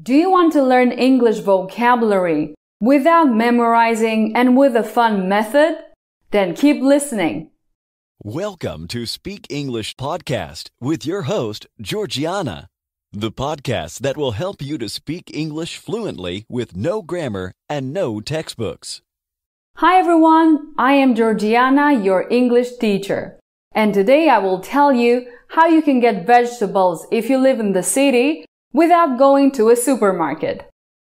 Do you want to learn English vocabulary without memorizing and with a fun method? Then keep listening. Welcome to Speak English Podcast with your host, Georgiana, the podcast that will help you to speak English fluently with no grammar and no textbooks. Hi everyone, I am Georgiana, your English teacher. And today I will tell you how you can get vegetables if you live in the city without going to a supermarket.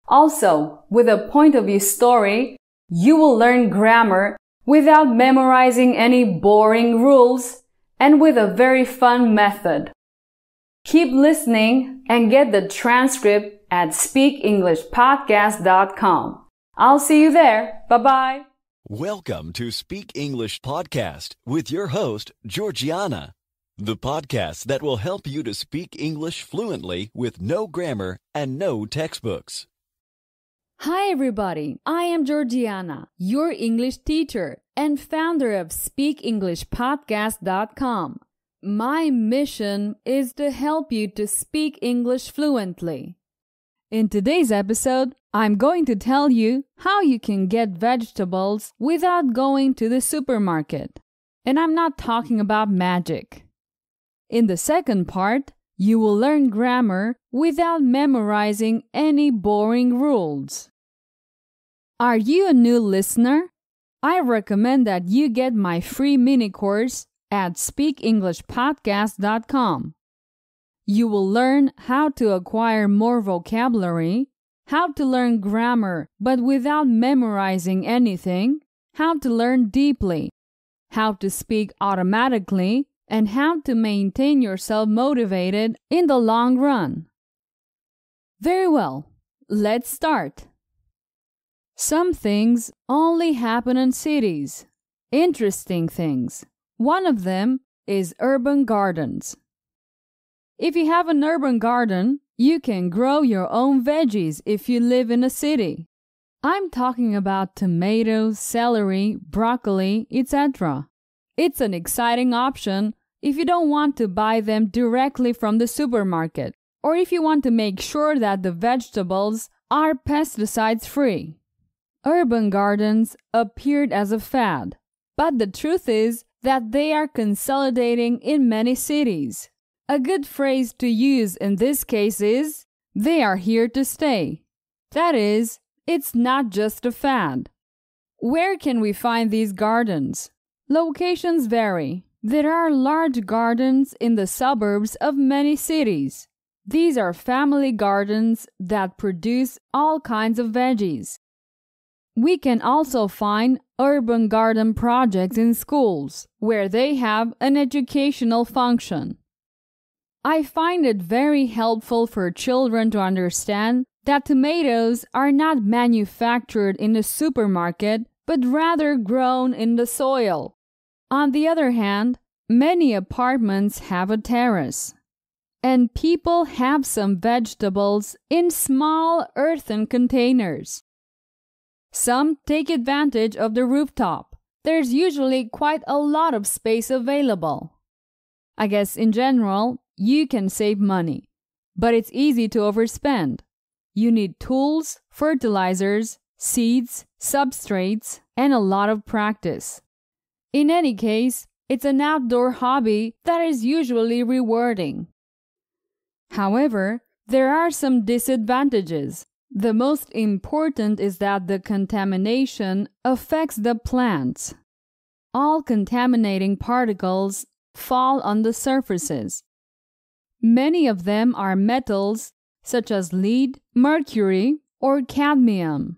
Also, with a point of view story, you will learn grammar without memorizing any boring rules and with a very fun method. Keep listening and get the transcript at speakenglishpodcast.com. I'll see you there. Bye bye. Welcome to Speak English Podcast with your host, Georgiana, the podcast that will help you to speak English fluently with no grammar and no textbooks. Hi, everybody. I am Georgiana, your English teacher and founder of SpeakEnglishPodcast.com. My mission is to help you to speak English fluently. In today's episode, I'm going to tell you how you can get vegetables without going to the supermarket. And I'm not talking about magic. In the second part, you will learn grammar without memorizing any boring rules. Are you a new listener? I recommend that you get my free mini course at speakenglishpodcast.com. You will learn how to acquire more vocabulary, how to learn grammar but without memorizing anything, how to learn deeply, how to speak automatically, and how to maintain yourself motivated in the long run. Very well, let's start. Some things only happen in cities. Interesting things. One of them is urban gardens. If you have an urban garden, you can grow your own veggies if you live in a city. I'm talking about tomatoes, celery, broccoli, etc. It's an exciting option if you don't want to buy them directly from the supermarket, or if you want to make sure that the vegetables are pesticides free. Urban gardens appeared as a fad, but the truth is that they are consolidating in many cities. A good phrase to use in this case is, they are here to stay. That is, it's not just a fad. Where can we find these gardens? Locations vary. There are large gardens in the suburbs of many cities. These are family gardens that produce all kinds of veggies. We can also find urban garden projects in schools where they have an educational function. I find it very helpful for children to understand that tomatoes are not manufactured in the supermarket but rather grown in the soil. On the other hand, many apartments have a terrace. And people have some vegetables in small earthen containers. Some take advantage of the rooftop. There's usually quite a lot of space available. I guess in general, you can save money, but it's easy to overspend. You need tools, fertilizers, seeds, substrates, and a lot of practice. In any case, it's an outdoor hobby that is usually rewarding. However, there are some disadvantages. The most important is that the contamination affects the plants. All contaminating particles fall on the surfaces. Many of them are metals such as lead, mercury, or cadmium.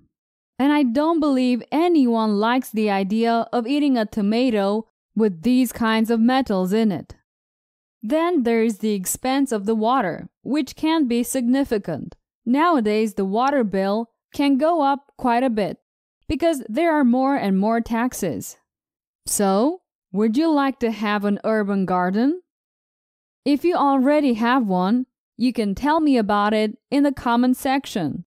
And I don't believe anyone likes the idea of eating a tomato with these kinds of metals in it. Then there is the expense of the water, which can be significant. Nowadays, the water bill can go up quite a bit because there are more and more taxes. So, would you like to have an urban garden? If you already have one, you can tell me about it in the comment section.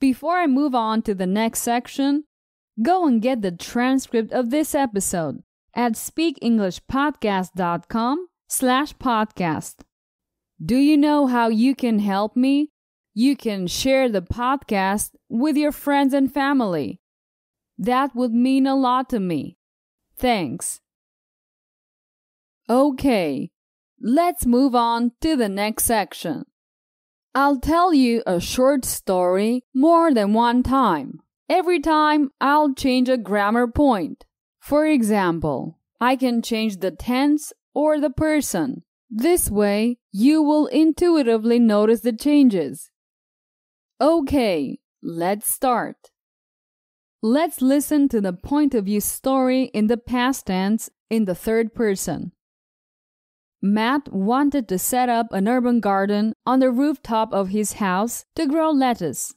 Before I move on to the next section, go and get the transcript of this episode at speakenglishpodcast.com slash podcast. Do you know how you can help me you can share the podcast with your friends and family. That would mean a lot to me. Thanks. Okay, let's move on to the next section. I'll tell you a short story more than one time. Every time I'll change a grammar point. For example, I can change the tense or the person. This way, you will intuitively notice the changes. Okay, let's start. Let's listen to the point of view story in the past tense in the third person. Matt wanted to set up an urban garden on the rooftop of his house to grow lettuce.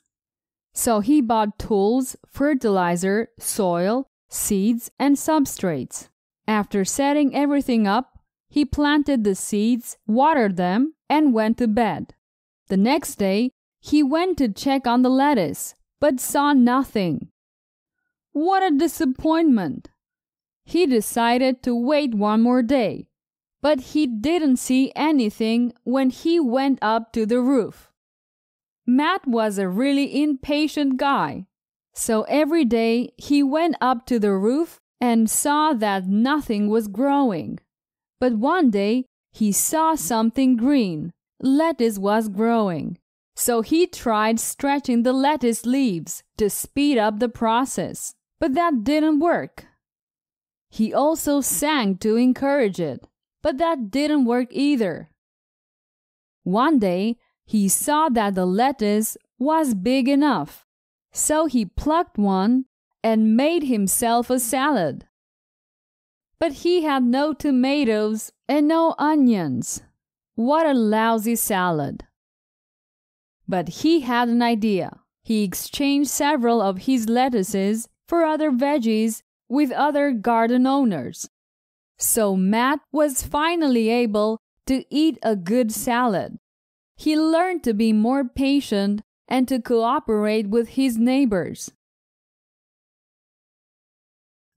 So he bought tools, fertilizer, soil, seeds, and substrates. After setting everything up, he planted the seeds, watered them, and went to bed. The next day, he went to check on the lettuce, but saw nothing. What a disappointment! He decided to wait one more day, but he didn't see anything when he went up to the roof. Matt was a really impatient guy, so every day he went up to the roof and saw that nothing was growing. But one day he saw something green. Lettuce was growing. So he tried stretching the lettuce leaves to speed up the process, but that didn't work. He also sang to encourage it, but that didn't work either. One day, he saw that the lettuce was big enough, so he plucked one and made himself a salad. But he had no tomatoes and no onions. What a lousy salad! But he had an idea. He exchanged several of his lettuces for other veggies with other garden owners. So Matt was finally able to eat a good salad. He learned to be more patient and to cooperate with his neighbors.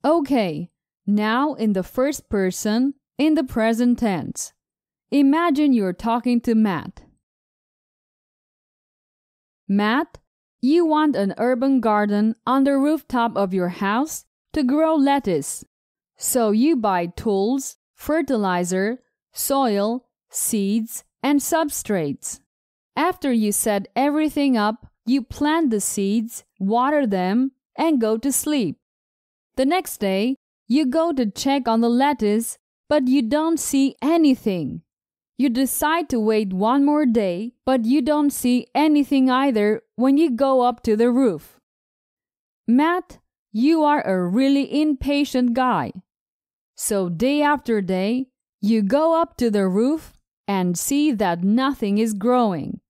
Okay, now, in the first person, in the present tense. Imagine you're talking to Matt. Matt, you want an urban garden on the rooftop of your house to grow lettuce. So you buy tools, fertilizer, soil, seeds, and substrates. After you set everything up, you plant the seeds, water them, and go to sleep. The next day, you go to check on the lettuce, but you don't see anything. You decide to wait one more day, but you don't see anything either when you go up to the roof. Matt, you are a really impatient guy. So, day after day, you go up to the roof and see that nothing is growing.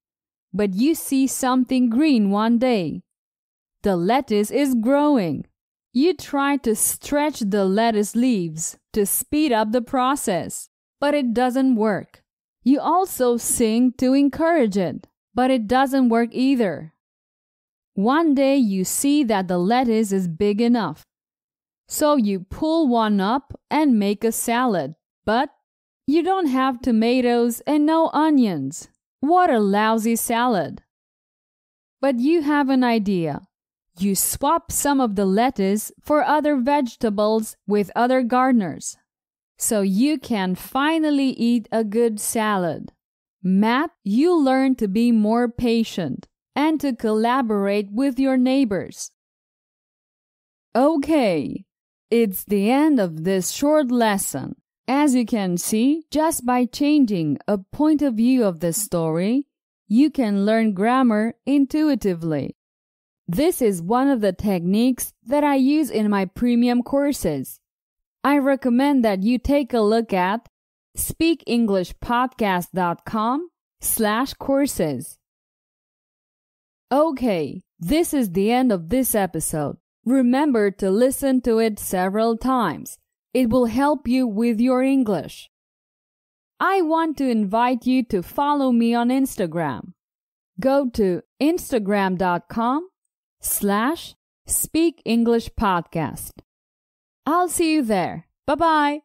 But you see something green one day. The lettuce is growing. You try to stretch the lettuce leaves to speed up the process, but it doesn't work. You also sing to encourage it, but it doesn't work either. One day you see that the lettuce is big enough. So you pull one up and make a salad, but you don't have tomatoes and no onions. What a lousy salad! But you have an idea. You swap some of the lettuce for other vegetables with other gardeners. So you can finally eat a good salad. Matt, you learn to be more patient and to collaborate with your neighbors. Okay, it's the end of this short lesson. As you can see, just by changing a point of view of the story, you can learn grammar intuitively. This is one of the techniques that I use in my premium courses. I recommend that you take a look at speakenglishpodcast.com slash courses. Okay, this is the end of this episode. Remember to listen to it several times. It will help you with your English. I want to invite you to follow me on Instagram. Go to instagram.com slash Speak English Podcast. I'll see you there. Bye bye.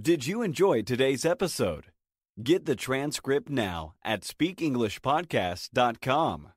Did you enjoy today's episode? Get the transcript now at speakenglishpodcast.com.